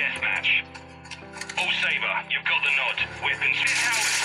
deathmatch. All Sabre, you've got the nod. Weapons.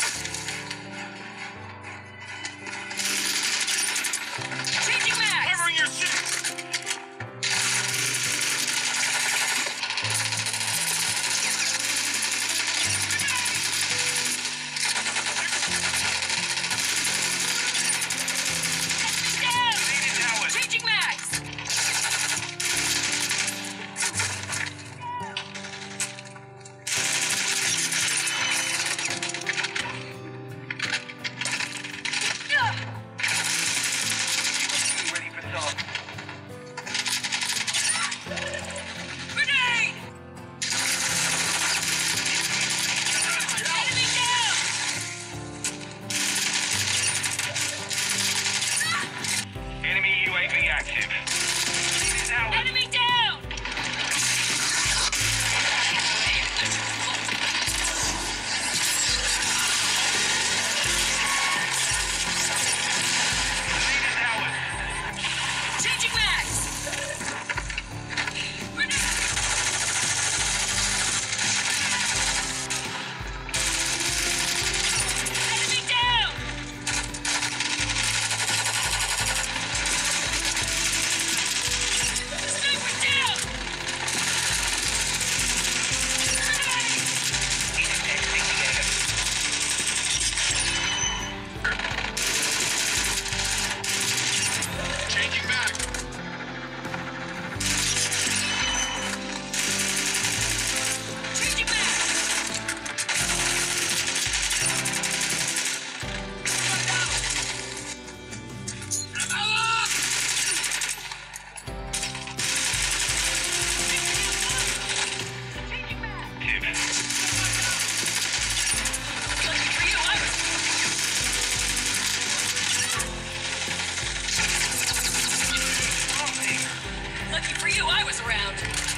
around.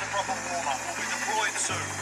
The proper warm-up will be deployed soon.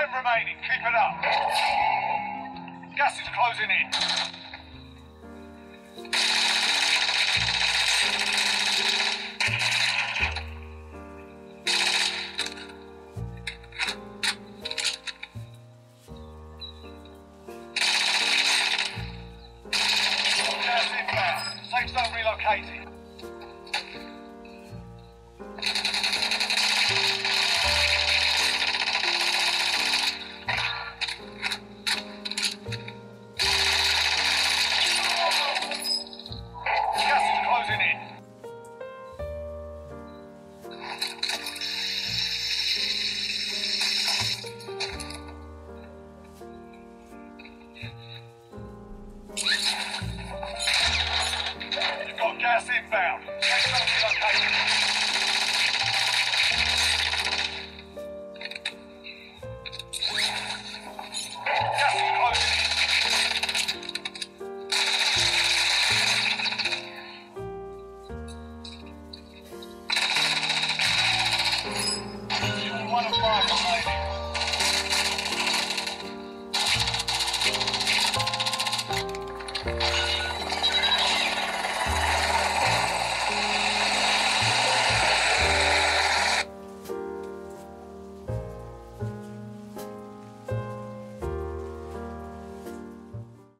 Ten remaining. Keep it up. Gas is closing in. found.